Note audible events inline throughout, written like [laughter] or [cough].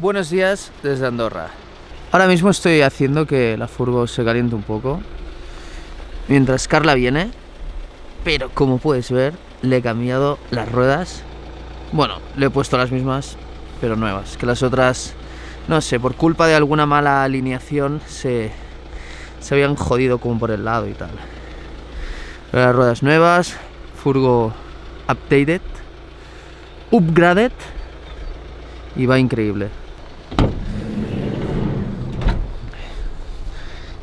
Buenos días desde Andorra. Ahora mismo estoy haciendo que la furgo se caliente un poco. Mientras Carla viene. Pero como puedes ver, le he cambiado las ruedas. Bueno, le he puesto las mismas, pero nuevas. Que las otras, no sé, por culpa de alguna mala alineación se, se habían jodido como por el lado y tal. Las ruedas nuevas, furgo updated, upgraded y va increíble.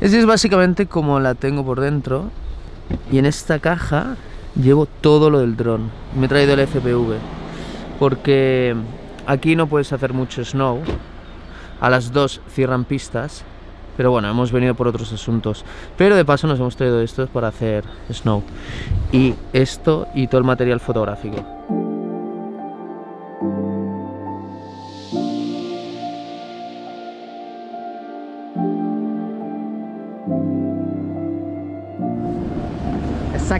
Esa es básicamente como la tengo por dentro y en esta caja llevo todo lo del dron. Me he traído el FPV porque aquí no puedes hacer mucho snow. A las 2 cierran pistas, pero bueno, hemos venido por otros asuntos. Pero de paso nos hemos traído esto para hacer snow. Y esto y todo el material fotográfico.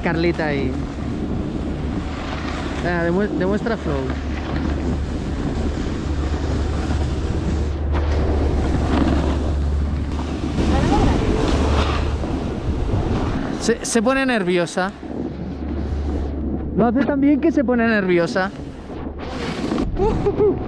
Carlita ahí. Demuestra flow. Se, se pone nerviosa. Lo hace tan bien que se pone nerviosa. Allí.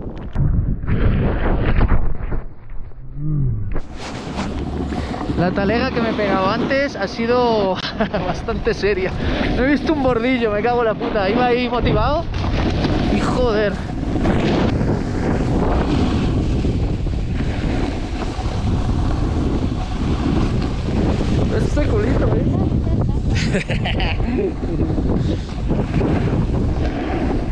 La talega que me he pegado antes ha sido [laughs] bastante seria. No he visto un bordillo, me cago en la puta. Iba ahí motivado y joder. Este culito, ¿eh?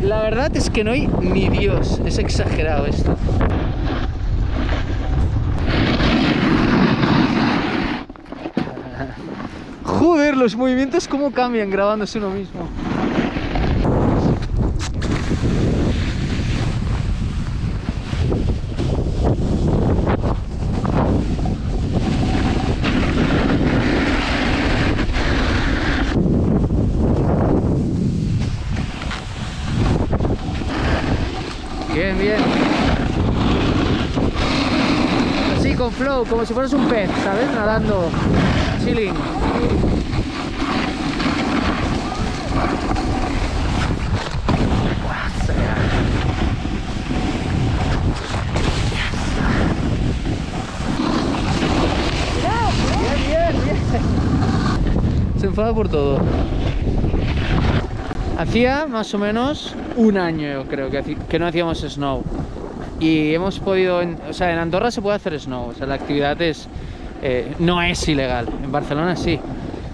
[laughs] La verdad es que no hay ni Dios. Es exagerado esto. Joder, los movimientos cómo cambian grabándose uno mismo. Bien, bien. Así con flow, como si fueras un pez, ¿sabes? Nadando. Chilling. Enfada por todo. Hacía más o menos un año, yo creo, que, no hacíamos snow. Y hemos podido, o sea, en Andorra se puede hacer snow, o sea, la actividad es, eh, no es ilegal, en Barcelona sí.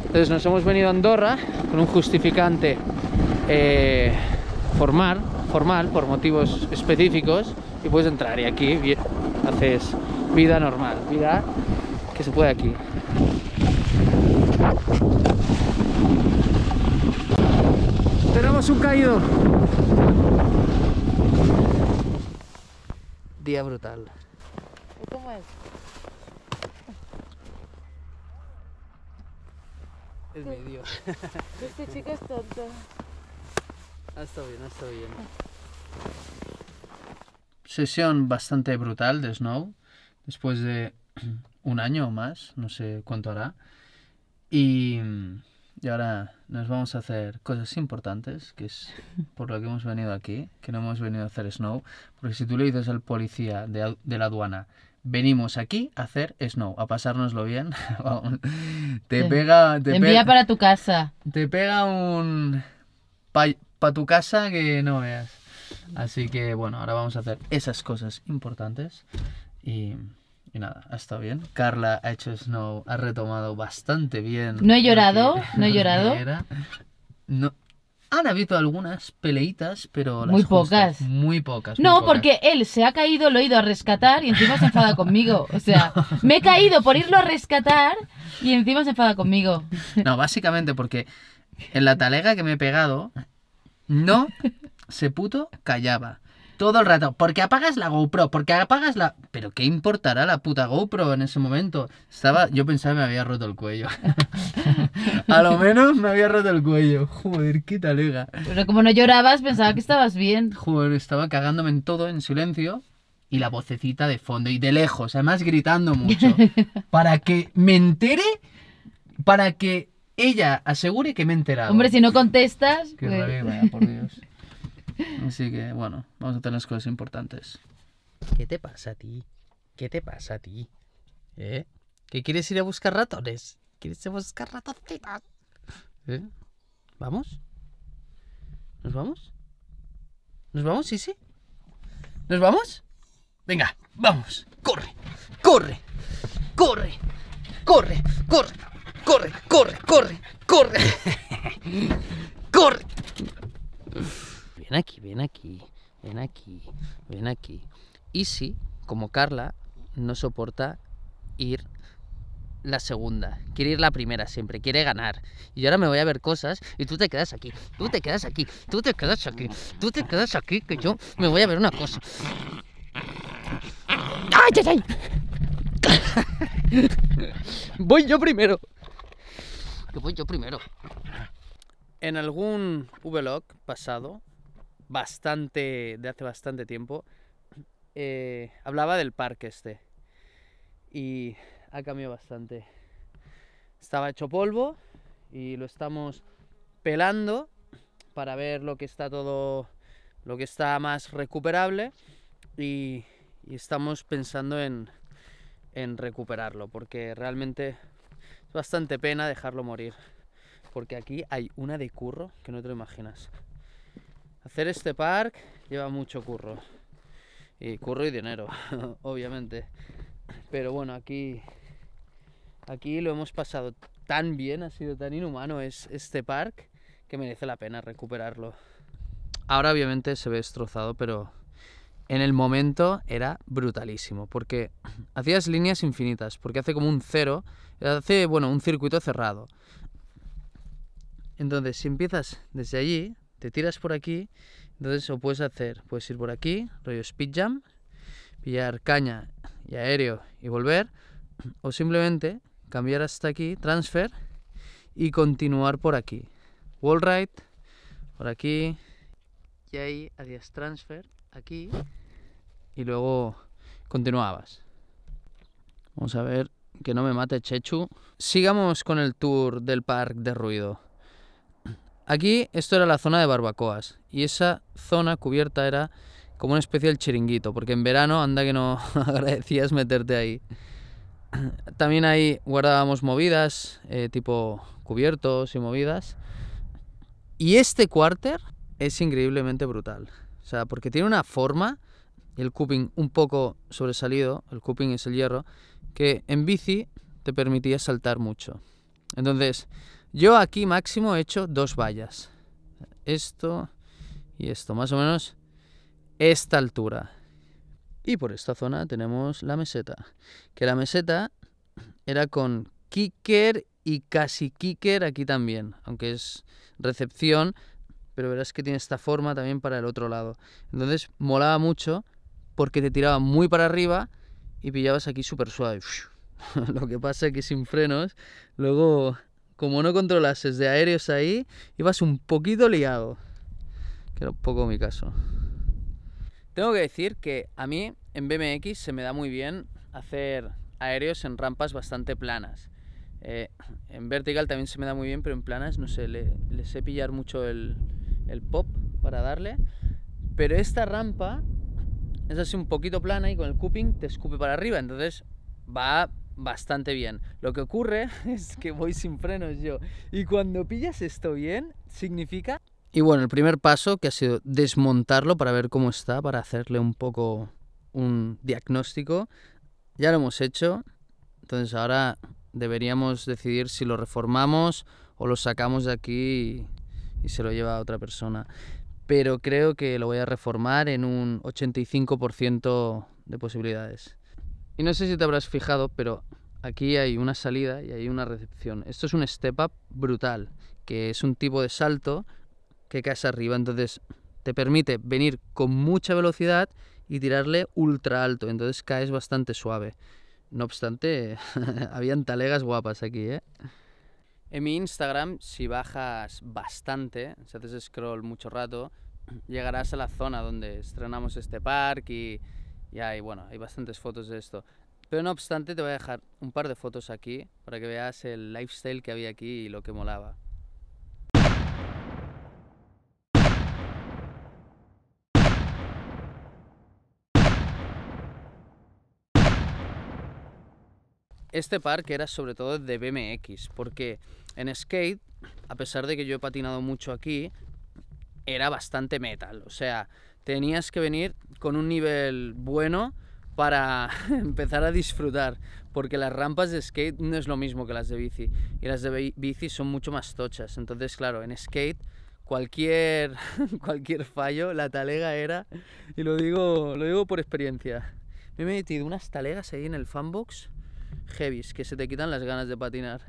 Entonces nos hemos venido a Andorra con un justificante eh, formal, formal, por motivos específicos, y puedes entrar y aquí haces vida normal, vida que se puede aquí. Tenemos un caído. Día brutal. ¿Cómo es? Es medio. [laughs] Este chico es tonto. Ha estado bien, ha estado bien. Sesión bastante brutal de Snow. Después de [clears throat] un año o más, no sé cuánto hará. Y, y ahora nos vamos a hacer cosas importantes, que es por lo que hemos venido aquí, que no hemos venido a hacer Snow. Porque si tú le dices al policía de, de la aduana, venimos aquí a hacer Snow, a pasárnoslo bien, [laughs] te Te- pega... Te Te envía pe- para tu casa. te pega un... para tu casa que no veas. Así que bueno, ahora vamos a hacer esas cosas importantes y, Y nada, ha estado bien. Carla ha hecho snow, ha retomado bastante bien. No he lo llorado, no he llorado. No. Han habido algunas peleitas, pero las Muy justas, pocas. Muy pocas. muy No, pocas. porque él se ha caído, lo he ido a rescatar y encima se enfada conmigo. O sea, [laughs] me he caído por irlo a rescatar y encima se enfada conmigo. No, básicamente porque en la talega que me he pegado, no se puto callaba. Todo el rato. Porque apagas la GoPro, porque apagas la. Pero ¿qué importará la puta GoPro en ese momento? Estaba. Yo pensaba que me había roto el cuello. [laughs] A lo menos me había roto el cuello. Joder, qué talega. Pero como no llorabas, pensaba que estabas bien. Joder, estaba cagándome en todo, en silencio. Y la vocecita de fondo, y de lejos, además gritando mucho. [laughs] Para que me entere. Para que ella asegure que me he enterado. Hombre, si no contestas, Qué pues- rabia, vaya, por Dios. [laughs] Así que, bueno, vamos a tener las cosas importantes. ¿Qué te pasa a ti? ¿Qué te pasa a ti? ¿Eh? ¿Que quieres ir a buscar ratones? ¿Quieres ir a buscar ratoncitos? ¿Eh? ¿Vamos? ¿Nos vamos? ¿Nos vamos, sí, sí? ¿Nos vamos? Venga, vamos. Corre, corre, corre, corre, corre, corre, corre, corre, corre. [laughs] corre. Ven aquí, ven aquí, ven aquí, ven aquí. Y si, como Carla, no soporta ir la segunda, quiere ir la primera siempre, quiere ganar. Y ahora me voy a ver cosas y tú te quedas aquí, tú te quedas aquí, tú te quedas aquí, tú te quedas aquí, que yo me voy a ver una cosa. ¡Ay, ay, ay! [laughs] voy yo primero. Que voy yo primero. En algún vlog pasado, bastante, de hace bastante tiempo, eh, hablaba del parque este. Y ha cambiado bastante. Estaba hecho polvo y lo estamos pelando para ver lo que está todo, lo que está más recuperable y, y estamos pensando en, en recuperarlo porque realmente es bastante pena dejarlo morir. Porque aquí hay una de curro que no te lo imaginas. Hacer este park lleva mucho curro. Y curro y dinero, [laughs] obviamente. Pero bueno, aquí. Aquí lo hemos pasado tan bien, ha sido tan inhumano es este park que merece la pena recuperarlo. Ahora obviamente se ve destrozado, pero en el momento era brutalísimo, porque [clears throat] hacías líneas infinitas, porque hace como un cero, hace, bueno, un circuito cerrado. Entonces, si empiezas desde allí, te tiras por aquí, entonces lo puedes hacer, puedes ir por aquí, rollo speed jump, pillar caña y aéreo y volver, [clears throat] o simplemente cambiar hasta aquí, transfer, y continuar por aquí. Wall ride, por aquí, y ahí hacías transfer, aquí, y luego continuabas. Vamos a ver que no me mate Chechu. Sigamos con el tour del parque de ruido. Aquí esto era la zona de barbacoas y esa zona cubierta era como una especie de chiringuito, porque en verano anda que no [laughs] agradecías meterte ahí. También ahí guardábamos movidas, eh, tipo cubiertos y movidas. Y este cuarter es increíblemente brutal. O sea, porque tiene una forma y el cupping un poco sobresalido, el cupping es el hierro, que en bici te permitía saltar mucho. Entonces, yo aquí máximo he hecho dos vallas. Esto y esto, más o menos esta altura. Y por esta zona tenemos la meseta. Que la meseta era con kicker y casi kicker aquí también. Aunque es recepción, pero verás que tiene esta forma también para el otro lado. Entonces molaba mucho porque te tiraba muy para arriba y pillabas aquí súper suave. [laughs] Lo que pasa es que sin frenos, luego, como no controlases de aéreos ahí, ibas un poquito liado. Que era un poco mi caso. Tengo que decir que a mí en BMX se me da muy bien hacer aéreos en rampas bastante planas. Eh, en vertical también se me da muy bien, pero en planas, no sé, le, sé pillar mucho el, el pop para darle. Pero esta rampa es así un poquito plana y con el cupping te escupe para arriba, entonces va bastante bien. Lo que ocurre [laughs] es que voy sin frenos yo. Y cuando pillas esto bien, significa... Y bueno, el primer paso que ha sido desmontarlo para ver cómo está, para hacerle un poco un diagnóstico, ya lo hemos hecho, entonces ahora deberíamos decidir si lo reformamos o lo sacamos de aquí y, se lo lleva a otra persona. Pero creo que lo voy a reformar en un 85% de posibilidades. Y no sé si te habrás fijado, pero aquí hay una salida y hay una recepción. Esto es un step up brutal, que es un tipo de salto que caes arriba, entonces te permite venir con mucha velocidad y tirarle ultra alto, entonces caes bastante suave. No obstante, [laughs] habían talegas guapas aquí, ¿eh? En mi Instagram, si bajas bastante, si haces scroll mucho rato, llegarás a la zona donde estrenamos este parque y hay, bueno, hay bastantes fotos de esto. Pero no obstante, te voy a dejar un par de fotos aquí para que veas el lifestyle que había aquí y lo que molaba. Este parque era sobre todo de BMX, porque en skate, a pesar de que yo he patinado mucho aquí, era bastante metal. O sea, tenías que venir con un nivel bueno para [laughs] empezar a disfrutar, porque las rampas de skate no es lo mismo que las de bici, y las de bici son mucho más tochas. Entonces, claro, en skate cualquier, [laughs] cualquier fallo, la talega era, y lo digo, lo digo por experiencia. Me he metido unas talegas ahí en el fanbox heavies, que se te quitan las ganas de patinar.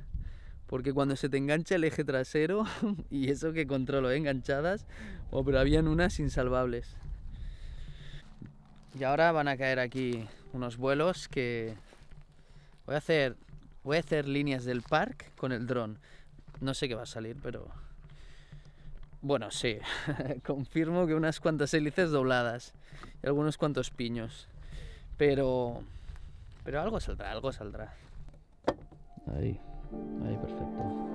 Porque cuando se te engancha el eje trasero, [laughs] y eso que controlo, ¿eh? enganchadas, oh, pero habían unas insalvables. Y ahora van a caer aquí unos vuelos que voy a hacer, voy a hacer líneas del parque con el dron. No sé qué va a salir, pero bueno, sí. [laughs] Confirmo que unas cuantas hélices dobladas y algunos cuantos piños. Pero pero algo saldrá, algo saldrá. Ahí, ahí perfecto.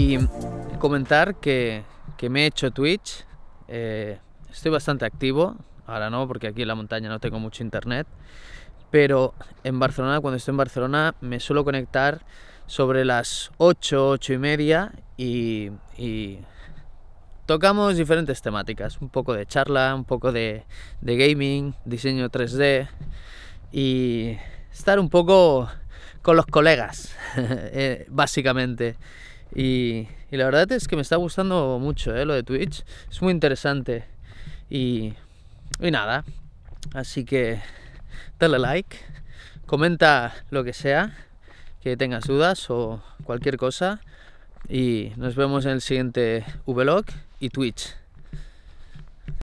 Y comentar que, que me he hecho Twitch. eh, estoy bastante activo. Ahora no, porque aquí en la montaña no tengo mucho internet. Pero en Barcelona, cuando estoy en Barcelona, me suelo conectar sobre las 8, 8 y media y, tocamos diferentes temáticas. Un poco de charla, un poco de, de gaming, diseño 3D y estar un poco con los colegas, [laughs] eh, básicamente. Y, la verdad es que me está gustando mucho eh, lo de Twitch. Es muy interesante. Y, y nada. Así que dale like. Comenta lo que sea. Que tengas dudas o cualquier cosa. Y nos vemos en el siguiente Vlog y Twitch.